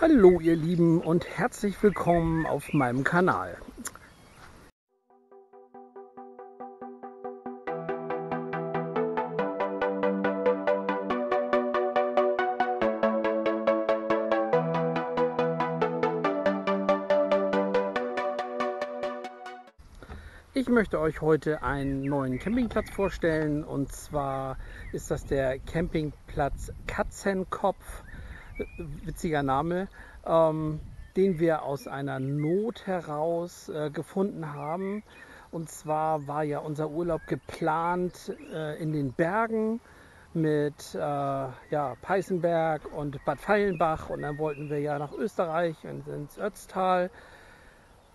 Hallo ihr Lieben und herzlich willkommen auf meinem Kanal. Ich möchte euch heute einen neuen Campingplatz vorstellen und zwar ist das der Campingplatz Katzenkopf, witziger Name, ähm, den wir aus einer Not heraus äh, gefunden haben. Und zwar war ja unser Urlaub geplant äh, in den Bergen mit äh, ja, Peißenberg und Bad Feilenbach und dann wollten wir ja nach Österreich und ins Ötztal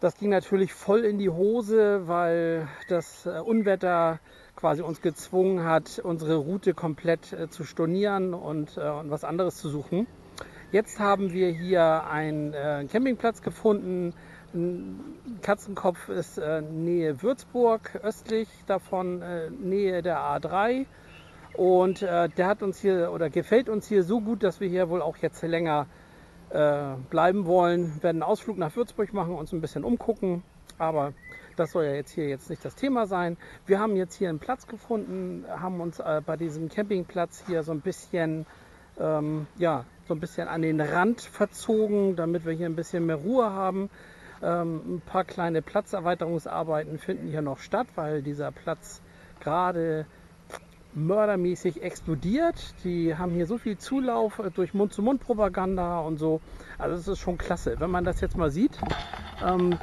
das ging natürlich voll in die Hose, weil das äh, Unwetter quasi uns gezwungen hat, unsere Route komplett äh, zu stornieren und, äh, und was anderes zu suchen. Jetzt haben wir hier einen Campingplatz gefunden. Katzenkopf ist Nähe Würzburg, östlich davon Nähe der A3. Und der hat uns hier oder gefällt uns hier so gut, dass wir hier wohl auch jetzt länger äh, bleiben wollen, werden einen Ausflug nach Würzburg machen, uns ein bisschen umgucken. Aber das soll ja jetzt hier jetzt nicht das Thema sein. Wir haben jetzt hier einen Platz gefunden, haben uns äh, bei diesem Campingplatz hier so ein bisschen, ähm, ja, so ein bisschen an den Rand verzogen, damit wir hier ein bisschen mehr Ruhe haben. Ähm, ein paar kleine Platzerweiterungsarbeiten finden hier noch statt, weil dieser Platz gerade mördermäßig explodiert. Die haben hier so viel Zulauf durch Mund-zu-Mund-Propaganda und so. Also das ist schon klasse. Wenn man das jetzt mal sieht, ähm,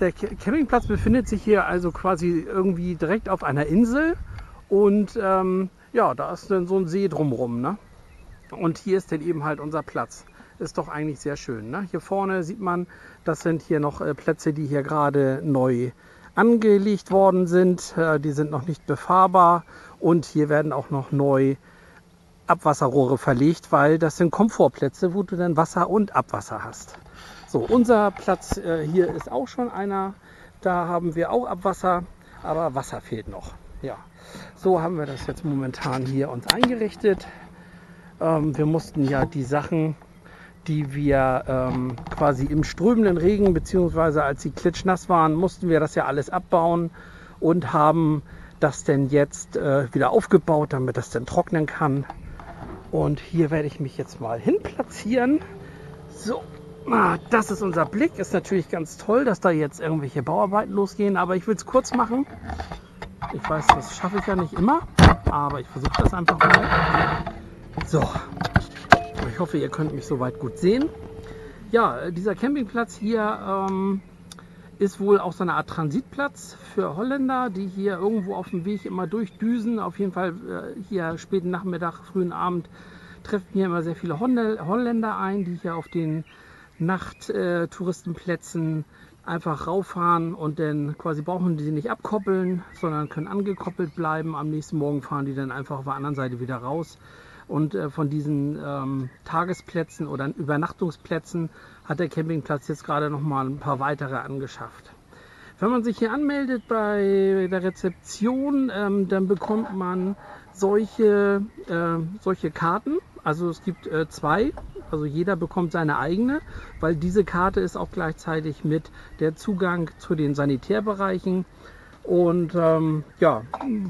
der Campingplatz befindet sich hier also quasi irgendwie direkt auf einer Insel und ähm, ja, da ist dann so ein See drumrum. Ne? Und hier ist dann eben halt unser Platz. Ist doch eigentlich sehr schön. Ne? Hier vorne sieht man, das sind hier noch äh, Plätze, die hier gerade neu angelegt worden sind. Äh, die sind noch nicht befahrbar und hier werden auch noch neu Abwasserrohre verlegt, weil das sind Komfortplätze, wo du dann Wasser und Abwasser hast. So, unser Platz äh, hier ist auch schon einer. Da haben wir auch Abwasser, aber Wasser fehlt noch. Ja, so haben wir das jetzt momentan hier uns eingerichtet. Ähm, wir mussten ja die Sachen die wir ähm, quasi im strömenden Regen, beziehungsweise als sie klitschnass waren, mussten wir das ja alles abbauen und haben das denn jetzt äh, wieder aufgebaut, damit das dann trocknen kann. Und hier werde ich mich jetzt mal hin platzieren. So, ah, das ist unser Blick. Ist natürlich ganz toll, dass da jetzt irgendwelche Bauarbeiten losgehen, aber ich will es kurz machen. Ich weiß, das schaffe ich ja nicht immer, aber ich versuche das einfach mal. So, ich hoffe, ihr könnt mich soweit gut sehen. Ja, dieser Campingplatz hier ähm, ist wohl auch so eine Art Transitplatz für Holländer, die hier irgendwo auf dem Weg immer durchdüsen. Auf jeden Fall äh, hier späten Nachmittag, frühen Abend treffen hier immer sehr viele Holländer ein, die hier auf den Nachttouristenplätzen einfach rauffahren und dann quasi brauchen die nicht abkoppeln, sondern können angekoppelt bleiben. Am nächsten Morgen fahren die dann einfach auf der anderen Seite wieder raus. Und äh, von diesen ähm, Tagesplätzen oder Übernachtungsplätzen hat der Campingplatz jetzt gerade noch mal ein paar weitere angeschafft. Wenn man sich hier anmeldet bei der Rezeption, ähm, dann bekommt man solche, äh, solche Karten. Also es gibt äh, zwei, also jeder bekommt seine eigene, weil diese Karte ist auch gleichzeitig mit der Zugang zu den Sanitärbereichen. Und ähm, ja,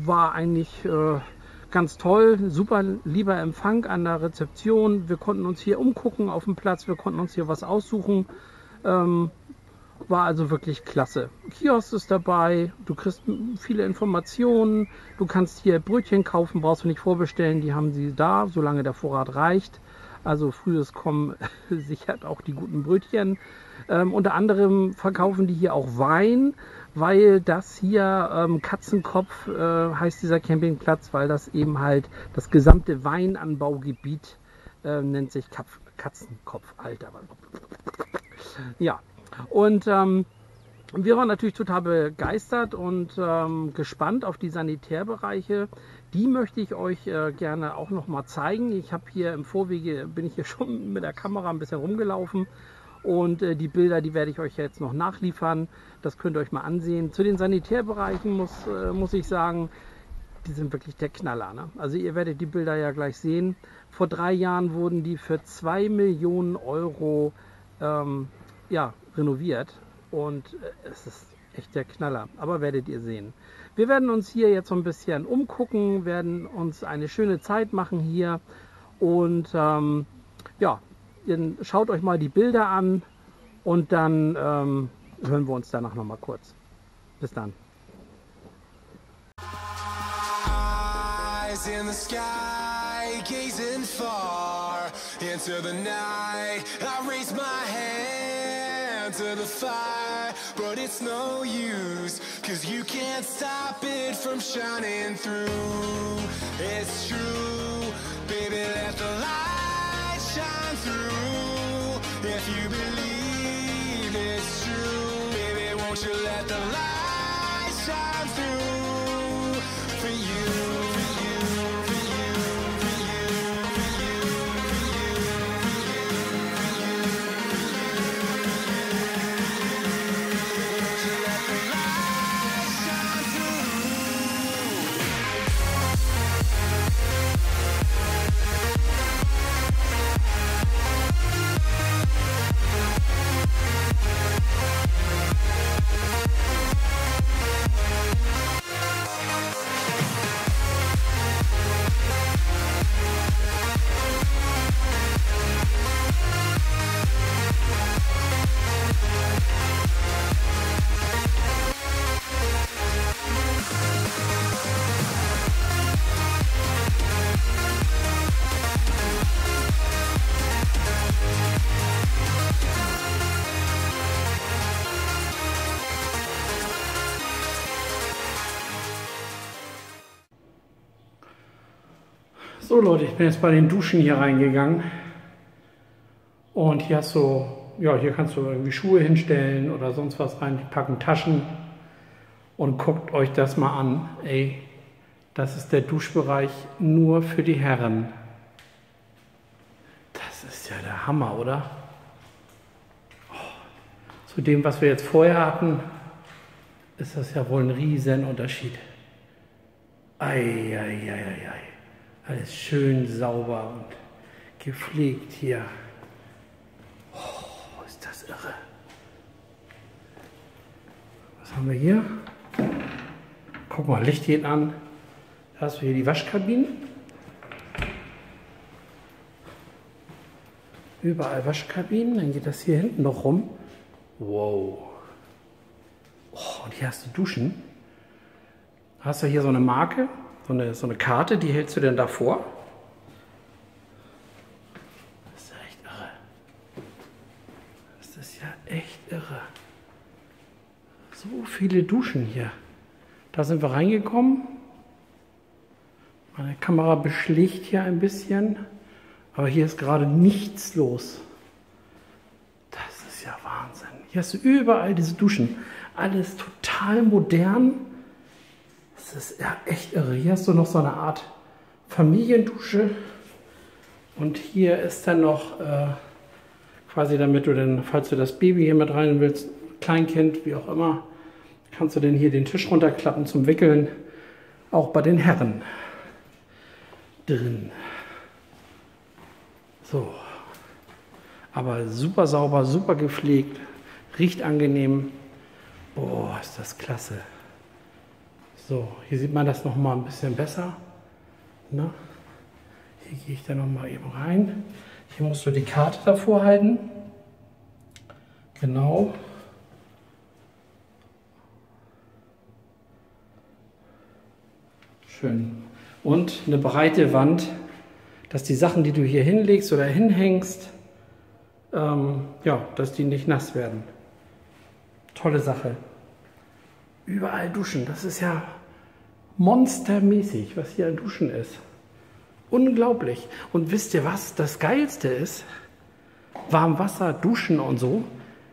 war eigentlich äh, ganz toll, super lieber Empfang an der Rezeption. Wir konnten uns hier umgucken auf dem Platz, wir konnten uns hier was aussuchen. Ähm, war also wirklich klasse. Kiosk ist dabei, du kriegst viele Informationen, du kannst hier Brötchen kaufen, brauchst du nicht vorbestellen, die haben sie da, solange der Vorrat reicht. Also frühes kommen sichert auch die guten Brötchen. Ähm, unter anderem verkaufen die hier auch Wein weil das hier ähm, Katzenkopf äh, heißt dieser Campingplatz, weil das eben halt das gesamte Weinanbaugebiet äh, nennt sich Kapf Katzenkopf. Alter. Ja, und ähm, wir waren natürlich total begeistert und ähm, gespannt auf die Sanitärbereiche. Die möchte ich euch äh, gerne auch noch mal zeigen. Ich habe hier im Vorwege, bin ich hier schon mit der Kamera ein bisschen rumgelaufen und äh, die Bilder, die werde ich euch jetzt noch nachliefern. Das könnt ihr euch mal ansehen. Zu den Sanitärbereichen muss, äh, muss ich sagen, die sind wirklich der Knaller. Ne? Also ihr werdet die Bilder ja gleich sehen. Vor drei Jahren wurden die für zwei Millionen Euro ähm, ja, renoviert und äh, es ist echt der Knaller. Aber werdet ihr sehen. Wir werden uns hier jetzt so ein bisschen umgucken, werden uns eine schöne Zeit machen hier und ähm, ja, schaut euch mal die Bilder an und dann ähm, hören wir uns danach noch mal kurz. Bis dann. Eyes in the sky, gazing far into the night. I raise my hand to the fire, but it's no use, cause you can't stop it from shining through. It's true, baby, let the light through. If you believe it's true, baby, won't you let the light shine through Leute, ich bin jetzt bei den Duschen hier reingegangen. Und hier hast du, ja, hier kannst du irgendwie Schuhe hinstellen oder sonst was rein. Die packen Taschen. Und guckt euch das mal an. Ey, das ist der Duschbereich nur für die Herren. Das ist ja der Hammer, oder? Oh, zu dem, was wir jetzt vorher hatten, ist das ja wohl ein Riesenunterschied. Ei, ei, ei, ei, ei. Alles schön sauber und gepflegt hier. Oh, ist das irre. Was haben wir hier? Guck mal, Licht geht an. Da hast du hier die Waschkabinen. Überall Waschkabinen. Dann geht das hier hinten noch rum. Wow. Oh, und hier hast du Duschen. Hast du hier so eine Marke so eine, so eine Karte, die hältst du denn davor. Das ist ja echt irre. Das ist ja echt irre. So viele Duschen hier. Da sind wir reingekommen. Meine Kamera beschlägt hier ein bisschen, aber hier ist gerade nichts los. Das ist ja Wahnsinn. Hier hast du überall diese Duschen. Alles total modern das ist ja echt irre. Hier hast du noch so eine Art Familiendusche. Und hier ist dann noch äh, quasi, damit du dann, falls du das Baby hier mit rein willst, Kleinkind, wie auch immer, kannst du denn hier den Tisch runterklappen zum Wickeln. Auch bei den Herren drin. So. Aber super sauber, super gepflegt, riecht angenehm. Boah, ist das klasse. So, hier sieht man das noch mal ein bisschen besser. Ne? Hier gehe ich dann noch mal eben rein. Hier musst du die Karte davor halten. Genau. Schön. Und eine breite Wand, dass die Sachen, die du hier hinlegst oder hinhängst, ähm, ja, dass die nicht nass werden. Tolle Sache. Überall duschen, das ist ja monstermäßig, was hier an Duschen ist. Unglaublich. Und wisst ihr was? Das Geilste ist, warm Wasser, Duschen und so,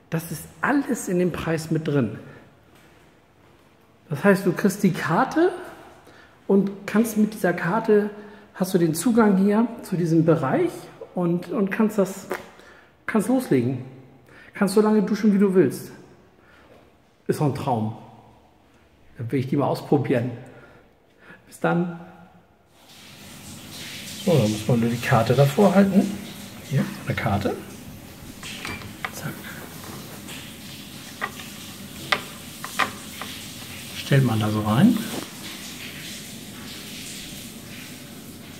das ist alles in dem Preis mit drin. Das heißt, du kriegst die Karte und kannst mit dieser Karte, hast du den Zugang hier zu diesem Bereich und, und kannst das, kannst loslegen. Kannst so lange duschen, wie du willst. Ist doch ein Traum. Dann will ich die mal ausprobieren. Bis dann. So, dann muss man nur die Karte davor halten. Hier, eine Karte. Zack. Stellt man da so rein.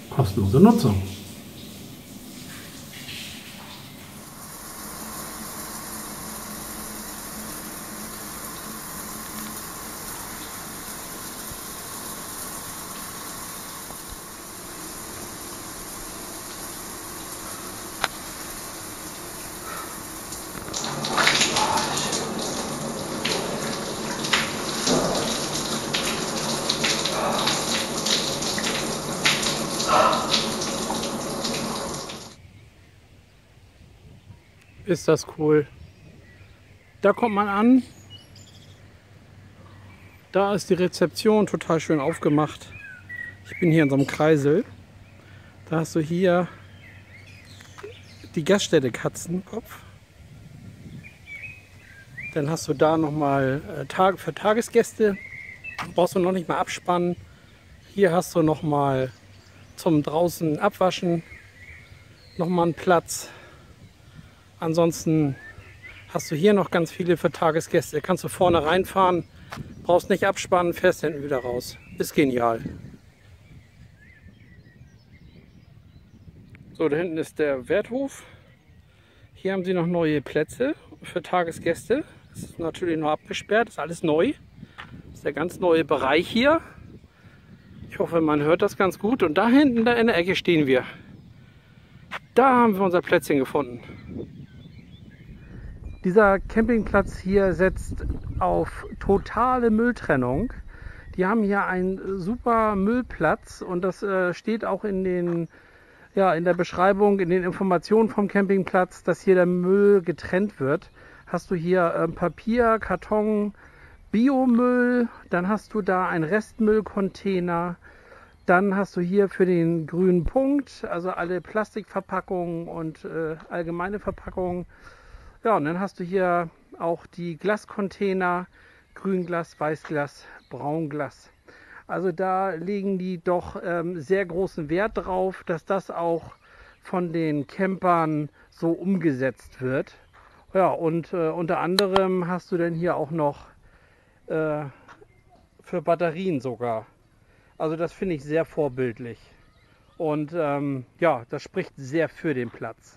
Kostenlose Nutzung. Ist das cool. Da kommt man an. Da ist die Rezeption total schön aufgemacht. Ich bin hier in so einem Kreisel. Da hast du hier die Gaststätte Katzenkopf. Dann hast du da nochmal äh, für Tagesgäste. Brauchst du noch nicht mal abspannen. Hier hast du nochmal zum draußen abwaschen nochmal einen Platz. Ansonsten hast du hier noch ganz viele für Tagesgäste. Kannst du vorne reinfahren, brauchst nicht abspannen, fährst hinten wieder raus. Ist genial. So, da hinten ist der Werthof. Hier haben sie noch neue Plätze für Tagesgäste. Das ist natürlich noch abgesperrt, ist alles neu. Das ist der ganz neue Bereich hier. Ich hoffe, man hört das ganz gut. Und da hinten, da in der Ecke stehen wir. Da haben wir unser Plätzchen gefunden. Dieser Campingplatz hier setzt auf totale Mülltrennung. Die haben hier einen super Müllplatz und das äh, steht auch in den ja, in der Beschreibung, in den Informationen vom Campingplatz, dass hier der Müll getrennt wird. Hast du hier äh, Papier, Karton, Biomüll, dann hast du da einen Restmüllcontainer, dann hast du hier für den grünen Punkt, also alle Plastikverpackungen und äh, allgemeine Verpackungen. Ja, und dann hast du hier auch die Glascontainer, Grünglas, Weißglas, Braunglas. Also da legen die doch ähm, sehr großen Wert drauf, dass das auch von den Campern so umgesetzt wird. Ja, und äh, unter anderem hast du dann hier auch noch äh, für Batterien sogar also das finde ich sehr vorbildlich. Und ähm, ja, das spricht sehr für den Platz.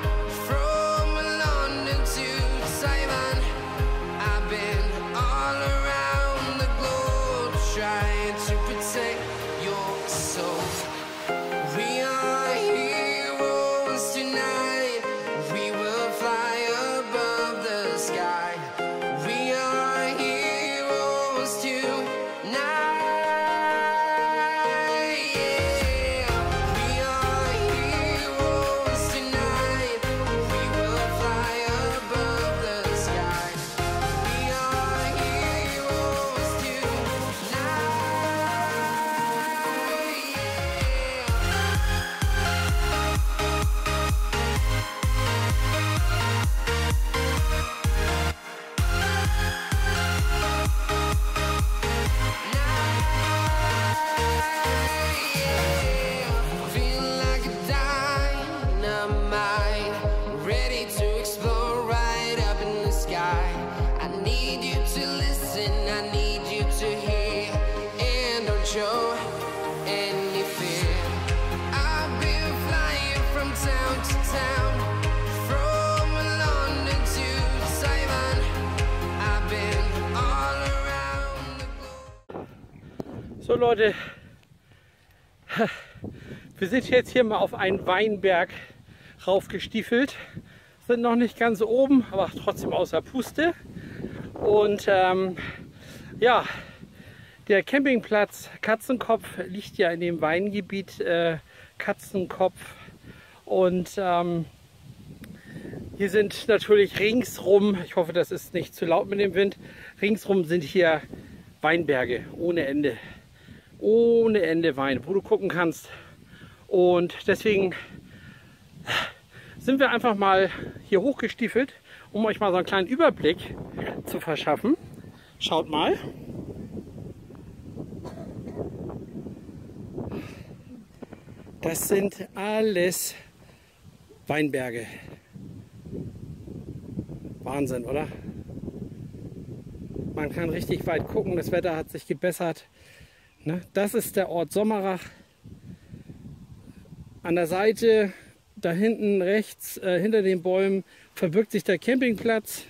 So Leute, wir sind jetzt hier mal auf einen Weinberg raufgestiefelt. Sind noch nicht ganz oben, aber trotzdem außer Puste. Und ähm, ja, der Campingplatz Katzenkopf liegt ja in dem Weingebiet äh, Katzenkopf. Und ähm, hier sind natürlich ringsrum, ich hoffe, das ist nicht zu laut mit dem Wind, ringsrum sind hier Weinberge ohne Ende. Ohne Ende Wein, wo du gucken kannst. Und deswegen sind wir einfach mal hier hochgestiefelt, um euch mal so einen kleinen Überblick zu verschaffen. Schaut mal. Das sind alles Weinberge. Wahnsinn, oder? Man kann richtig weit gucken, das Wetter hat sich gebessert. Ne? Das ist der Ort Sommerach. An der Seite, da hinten rechts, äh, hinter den Bäumen, verbirgt sich der Campingplatz.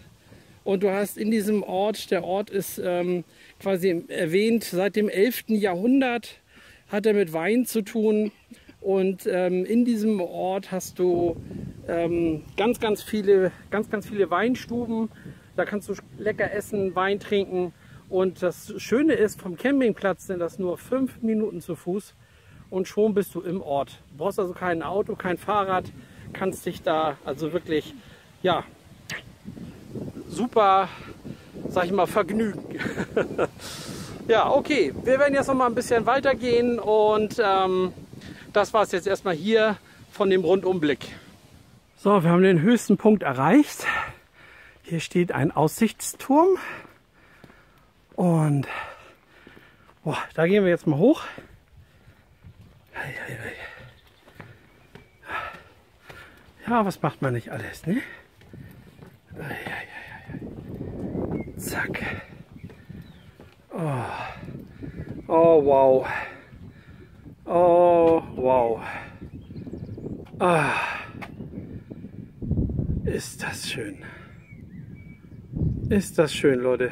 Und du hast in diesem Ort, der Ort ist ähm, quasi erwähnt, seit dem 11. Jahrhundert hat er mit Wein zu tun. Und ähm, in diesem Ort hast du ähm, ganz, ganz viele, ganz, ganz viele Weinstuben. Da kannst du lecker essen, Wein trinken. Und das Schöne ist, vom Campingplatz sind das nur fünf Minuten zu Fuß und schon bist du im Ort. Du brauchst also kein Auto, kein Fahrrad, kannst dich da also wirklich, ja, super, sag ich mal, vergnügen. ja, okay, wir werden jetzt noch mal ein bisschen weitergehen und ähm, das war es jetzt erstmal hier von dem Rundumblick. So, wir haben den höchsten Punkt erreicht. Hier steht ein Aussichtsturm. Und boah, da gehen wir jetzt mal hoch. Ja, was macht man nicht alles, ne? Zack. Oh. oh, wow. Oh, wow. Ah, ist das schön. Ist das schön, Leute.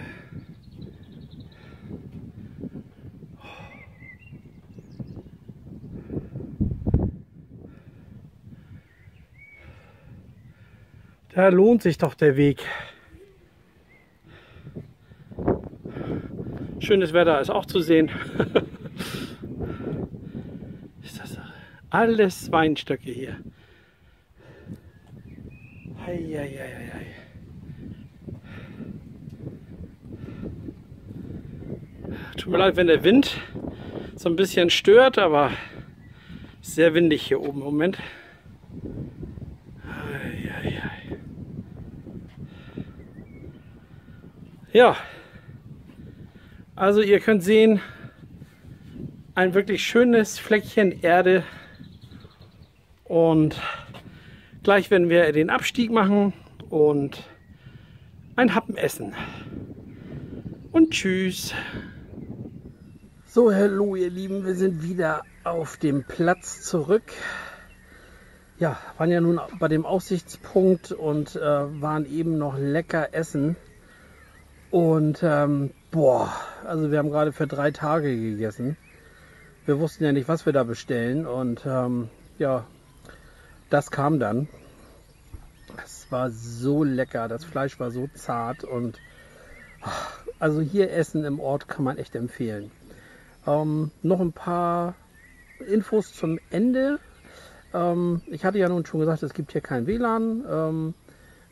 Da lohnt sich doch der Weg. Schönes Wetter ist auch zu sehen. Alles Weinstöcke hier. Heieieiei. Tut mir leid, wenn der Wind so ein bisschen stört, aber sehr windig hier oben im Moment. Ja, also ihr könnt sehen, ein wirklich schönes Fleckchen Erde und gleich werden wir den Abstieg machen und ein Happen essen. Und tschüss. So, hallo ihr Lieben, wir sind wieder auf dem Platz zurück. Ja, waren ja nun bei dem Aussichtspunkt und äh, waren eben noch lecker essen. Und ähm, boah, also wir haben gerade für drei Tage gegessen. Wir wussten ja nicht, was wir da bestellen und ähm, ja, das kam dann. Es war so lecker, das Fleisch war so zart und also hier Essen im Ort kann man echt empfehlen. Ähm, noch ein paar Infos zum Ende. Ähm, ich hatte ja nun schon gesagt, es gibt hier kein WLAN. Ähm,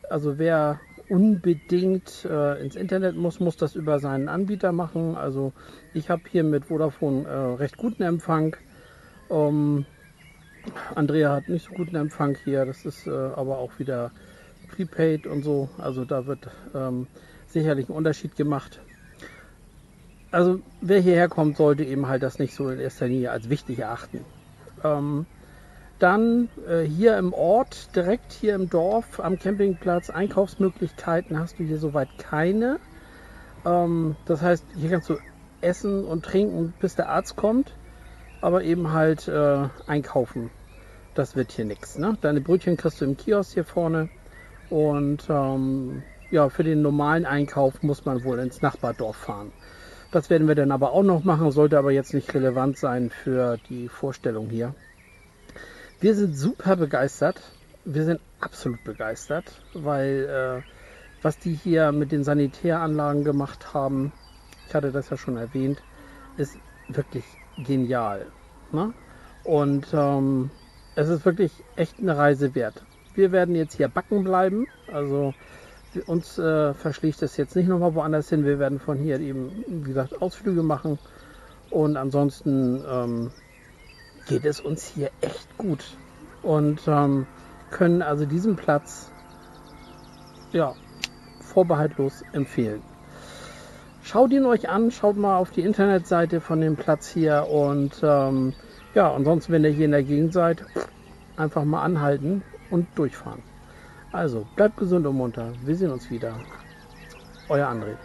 also wer unbedingt äh, ins Internet muss, muss das über seinen Anbieter machen. Also ich habe hier mit Vodafone äh, recht guten Empfang. Ähm, Andrea hat nicht so guten Empfang hier. Das ist äh, aber auch wieder Prepaid und so. Also da wird ähm, sicherlich ein Unterschied gemacht. Also wer hierher kommt, sollte eben halt das nicht so in erster Linie als wichtig erachten. Ähm, dann äh, hier im Ort, direkt hier im Dorf am Campingplatz, Einkaufsmöglichkeiten hast du hier soweit keine. Ähm, das heißt, hier kannst du essen und trinken, bis der Arzt kommt, aber eben halt äh, einkaufen das wird hier nichts. Ne? Deine Brötchen kriegst du im Kiosk hier vorne. Und ähm, ja, für den normalen Einkauf muss man wohl ins Nachbardorf fahren. Das werden wir dann aber auch noch machen, sollte aber jetzt nicht relevant sein für die Vorstellung hier. Wir sind super begeistert. Wir sind absolut begeistert, weil äh, was die hier mit den Sanitäranlagen gemacht haben, ich hatte das ja schon erwähnt, ist wirklich genial. Ne? Und ähm, es ist wirklich echt eine Reise wert. Wir werden jetzt hier backen bleiben. Also uns äh, verschlägt es jetzt nicht nochmal woanders hin. Wir werden von hier eben, wie gesagt, Ausflüge machen. Und ansonsten ähm, geht es uns hier echt gut. Und ähm, können also diesen Platz ja, vorbehaltlos empfehlen. Schaut ihn euch an, schaut mal auf die Internetseite von dem Platz hier und ähm, ja, ansonsten, wenn ihr hier in der Gegend seid, einfach mal anhalten und durchfahren. Also bleibt gesund und munter. Wir sehen uns wieder. Euer André.